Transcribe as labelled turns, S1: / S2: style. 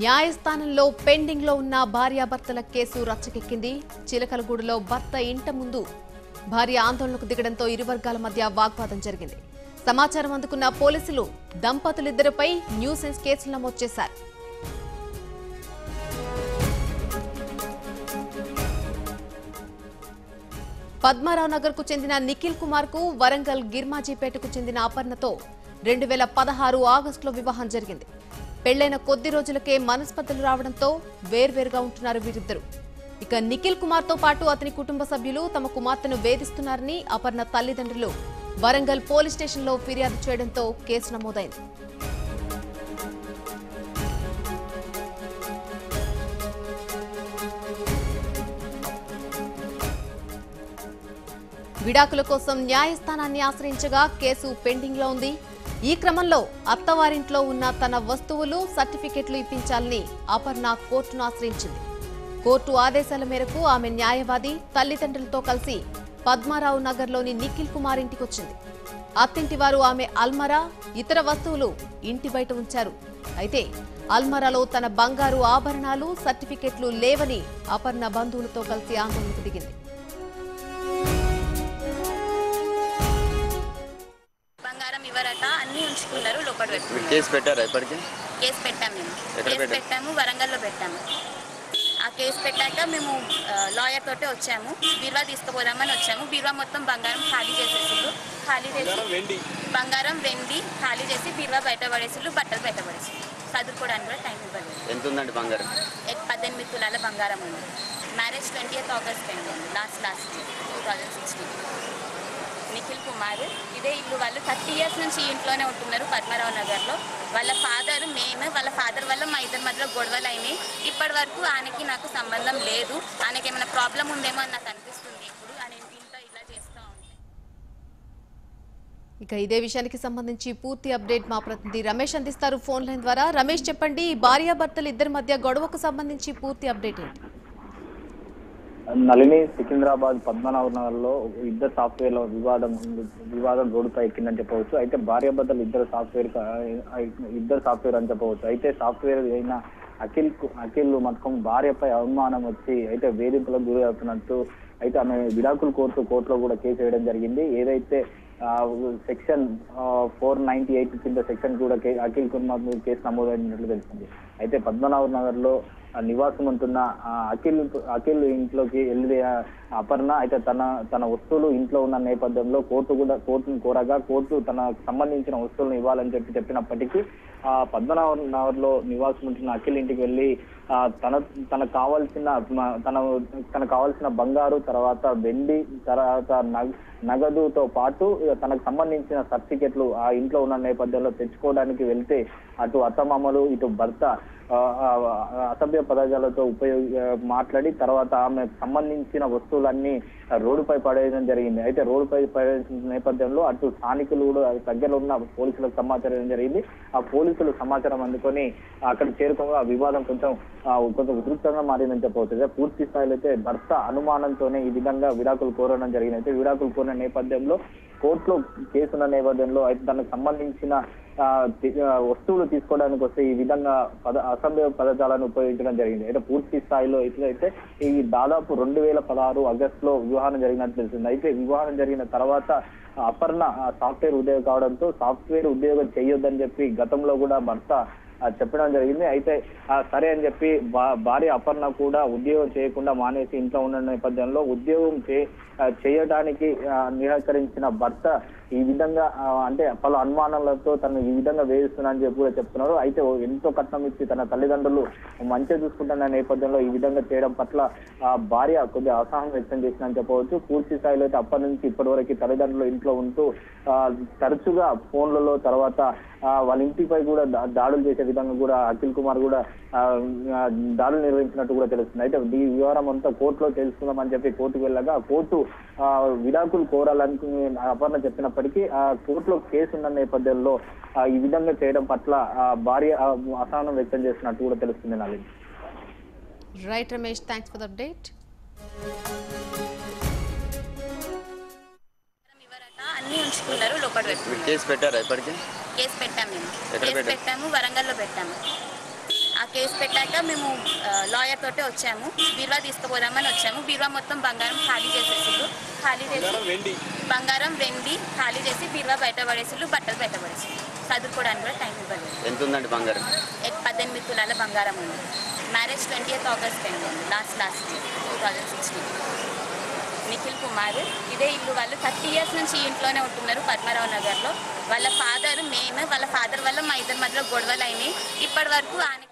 S1: న్యాయస్థానంలో పెండింగ్లో ఉన్న భార్యాభర్తల కేసు రచ్చకెక్కింది. చిలకలగూడలో భర్త ఇంట ముందు భార్య ఆందోళనకు దిగడంతో ఇరు వర్గాల మధ్య వాగ్వాదం జరిగింది. సమాచారం అందుకున్న పోలీసులు దంపతులిద్దరిపై న్యూసెన్స్ కేసులు నమోదు చేశారు. పద్మారావు నగర్కు చెందిన నిఖిల్ కుమార్కు వరంగల్ గిర్మాజీపేటకు చెందిన అపర్ణతో రెండు వేల పదహారు ఆగస్టులో వివాహం జరిగింది. పెళ్ళైన కొద్ది రోజులకే మనస్పర్ధలు రావడంతో వేర్వేరుగా ఉంటున్నారు వీరిద్దరు. ఇక నిఖిల్ కుమార్తో పాటు అతని కుటుంబ సభ్యులు తమ కుమార్తెను వేధిస్తున్నారని అపర్ణ తల్లిదండ్రులు వరంగల్ పోలీస్ స్టేషన్లో ఫిర్యాదు చేయడంతో కేసు నమోదైంది. విడాకుల కోసం న్యాయస్థానాన్ని ఆశ్రయించగా కేసు పెండింగ్లో ఉంది. ఈ క్రమంలో అత్తవారింట్లో ఉన్న తన వస్తువులు సర్టిఫికెట్లు ఇప్పించాలని అపర్ణ కోర్టును ఆశ్రయించింది. కోర్టు ఆదేశాల మేరకు ఆమె న్యాయవాది తల్లిదండ్రులతో కలిసి పద్మారావు నగర్లోని నిఖిల్ కుమార్ ఇంటికొచ్చింది. అత్తింటి వారు ఆమె అల్మరా ఇతర వస్తువులు ఇంటి బయట ఉంచారు. అయితే అల్మరాలో తన బంగారు ఆభరణాలు సర్టిఫికెట్లు లేవని అపర్ణ బంధువులతో కలిసి ఆందోళనకు దిగింది.
S2: ఉంచుకున్నారు లోపల పెట్టుకున్నారు.
S3: కేసు పెట్టారా ఇప్పటికి?
S2: కేసు పెట్టాము మేము. కేసు? పెట్టాము వరంగల్లో పెట్టాము. ఆ కేసు పెట్టాక మేము లాయర్ తోటే వచ్చాము. బీరువా తీసుకుపోదామని వచ్చాము. బీరువా మొత్తం బంగారం ఖాళీ చేసేసిండు ఖాళీ చేసి బంగారం వెండి. ఖాళీ చేసి బీరువా బయట పడేసిండు బట్టలు బయట పడేసిండు చదువుకోవడానికి కూడా టైం ఇవ్వలేదు.
S3: ఎంత ఉందండి బంగారం
S2: పద్దెనిమిది తులాల బంగారం ఉంది. మ్యారేజ్ ట్వంటీ ఎయిత్ ఆగస్ట్ అయింది. Last last two thousand sixteen. Nikhil Kumar. ఇదే ఇల్లు వాళ్ళు థర్టీ ఇయర్స్ నుంచి ఇంట్లోనే ఉంటున్నారు పద్మారావు నగర్లో. వాళ్ళ ఫాదర్ మెయిన్ వాళ్ళ ఫాదర్ వల్ల మా ఇద్దరి మధ్యలో గొడవలు అయినాయి. ఇప్పటి వరకు ఆయనకి నాకు సంబంధం లేదు. ఆయనకి ఏమైనా ప్రాబ్లం ఉందేమో అని నాకు అనిపిస్తుంది ఇప్పుడు. ఆయన ఇంట్లో ఇలా చేస్తూ ఉంటాయి
S1: ఇక ఇదే విషయానికి సంబంధించి పూర్తి అప్డేట్ మా ప్రతినిధి రమేష్ అందిస్తారు ఫోన్ లైన్ ద్వారా. రమేష్ చెప్పండి భార్యాభర్తలు ఇద్దరి మధ్య గొడవకు సంబంధించి పూర్తి అప్డేట్ ఏంటి?
S4: నళిని సికింద్రాబాద్ పద్మనాభ నగర్లో ఇద్దరు సాఫ్ట్వేర్లో వివాదం వివాదం రోడ్డుపై ఎక్కిందని చెప్పవచ్చు. అయితే భార్యాభర్తలు ఇద్దరు సాఫ్ట్వేర్ ఇద్దరు సాఫ్ట్వేర్ అని చెప్పవచ్చు. అయితే సాఫ్ట్వేర్ అయిన అఖిల్ కు- అఖిల్ మతకం భార్యపై అవమానం వచ్చి అయితే వేధింపులకు గురి అవుతున్నట్టు అయితే ఆమె విడాకులు కోర్టు కోర్టులో కూడా కేసు వేయడం జరిగింది. ఏదైతే సెక్షన్ ఫోర్ నైన్టీ ఎయిట్ కింద సెక్షన్ కూడా కే- అఖిల్ కుమార్ కేసు నమోదైనట్లు తెలిసింది అయితే పద్మనాభ నగర్లో నివాసం ఉంటున్న ఆ అఖిల్ అఖిల్ ఇంట్లోకి వెళ్ళి అపర్ణ అయితే తన తన వస్తువులు ఇంట్లో ఉన్న నేపథ్యంలో కోర్టు కూడా కోర్టును కోరగా కోర్టు తనకు సంబంధించిన వస్తువులను ఇవ్వాలని చెప్పి చెప్పినప్పటికీ ఆ పద్మనాభ నివాసం ఉంటున్న అఖిల్ ఇంటికి వెళ్ళి ఆ తన తనకు కావాల్సిన తన తనకు కావాల్సిన బంగారు తర్వాత వెండి తర్వాత నగ- నగదుతో పాటు తనకు సంబంధించిన సర్టిఫికెట్లు ఆ ఇంట్లో ఉన్న నేపథ్యంలో తెచ్చుకోవడానికి వెళ్తే అటు అత్తమామలు ఇటు భర్త అసభ్య పదజాలతో ఉపయోగ మాట్లాడి తర్వాత ఆమె సంబంధించిన వస్తువులన్నీ రోడ్డుపై పడేయడం జరిగింది. అయితే రోడ్డుపై పడేసిన నేపథ్యంలో అటు స్థానికులు కూడా దగ్గరలో ఉన్న పోలీసులకు సమాచారం జరిగింది. ఆ పోలీసులు సమాచారం అందుకొని అక్కడ చేరుకోగా ఆ వివాదం కొంచెం కొంచెం ఉధృతంగా మారిందని చెప్పవచ్చు. పూర్తి స్థాయిలో అయితే భర్త అనుమానంతోనే ఈ విధంగా విడాకులు కోరడం జరిగింది. అయితే విడాకులు కోరిన నేపథ్యంలో కోర్టులో కేసున్న నేపథ్యంలో అయితే దానికి సంబంధించిన ఆ, వస్తువులు తీసుకోవడానికి వస్తే ఈ విధంగా పద అసభ్య పదజాలను ఉపయోగించడం జరిగింది. అయితే పూర్తి స్థాయిలో ఎట్లయితే ఈ దాదాపు రెండు వేల పదహారు ఆగస్టులో వివాహం జరిగినట్టు తెలిసింది. అయితే వివాహం జరిగిన తర్వాత అపర్ణ సాఫ్ట్వేర్ ఉద్యోగం కావడంతో సాఫ్ట్వేర్ ఉద్యోగం చేయొద్దని చెప్పి గతంలో కూడా భర్త చెప్పడం జరిగింది. అయితే సరే అని చెప్పి భార్య అపర్ణ కూడా ఉద్యోగం చేయకుండా మానేసి ఇంట్లో ఉన్న నేపథ్యంలో ఉద్యోగం చే చేయడానికి ఆ, నిరాకరించిన భర్త ఈ విధంగా అంటే పలు అనుమానాలతో తను ఈ విధంగా వేధిస్తున్నా అని చెప్పి కూడా చెప్తున్నారు. అయితే ఎంతో కట్నం ఇచ్చి తన తల్లిదండ్రులు మంచిగా చూసుకుంటున్న నేపథ్యంలో ఈ విధంగా చేయడం పట్ల ఆ భార్య కొద్దిగా అసహనం వ్యక్తం చేసిందని చెప్పవచ్చు. పూర్తి స్థాయిలో అయితే అప్పటి నుంచి ఇప్పటి వరకు తల్లిదండ్రులు ఇంట్లో ఉంటూ ఆ, తరచుగా ఫోన్లలో తర్వాత వాళ్ళ ఇంటిపై కూడా దాడులు చేసే విధంగా కూడా అఖిల్ కుమార్ కూడా దాడులు నిర్వహించినట్టు కూడా తెలుస్తుంది. అయితే ఈ వివరం అంతా కోర్టులో తెలుసుకుందామని చెప్పి కోర్టుకు వెళ్ళగా కోర్టు విడాకులు కోరాలనుకుని అపర్ణ చెప్పినప్పటికీ ఆ కోర్టులో కేసు ఉన్న నేపథ్యంలో ఆ, ఈ విధంగా చేయడం పట్ల ఆ, భార్య ఆ, అసహనం వ్యక్తం చేసినట్టు కూడా తెలుస్తుంది నాలుగు
S1: right Ramesh thanks for the update
S2: అన్ని ఉంచుకున్నారు లోపల
S3: కేసు పెట్టారా ఇప్పటికి?
S2: కేసు పెట్టాము మేము. కేసు? పెట్టాము వరంగల్లో పెట్టాము. కేసు పెట్టాక మేము లాయర్ తోటే వచ్చాము. బీరువా తీసుకుపోదామని వచ్చాము. బీరువా మొత్తం బంగారం ఖాళీ చేసేసిండ్రు. ఖాళీ చేసి బంగారం వెండి. ఖాళీ చేసి బీరువా బయట పడేసిండ్రు బట్టలు బయట పడేసిండ్రు. చదువుకోవడానికి కూడా టైం ఇవ్వలేదు.
S3: ఎంత ఉందండి బంగారం
S2: పద్దెనిమిది తులాల బంగారం ఉంది. మ్యారేజ్ ట్వంటీ ఎయిత్ ఆగస్ట్ అయింది last last year two thousand sixteen. Nikhil Kumar ఇదే ఇల్లు వాళ్ళు థర్టీ ఇయర్స్ నుంచి ఇంట్లోనే ఉంటున్నారు పద్మారావు నగర్లో. వాళ్ళ ఫాదర్ మెయిన్ వాళ్ళ ఫాదర్ వల్ల మా ఇద్దరి మధ్యలో గొడవలు అయినాయి. ఇప్పటి వరకు ఆయన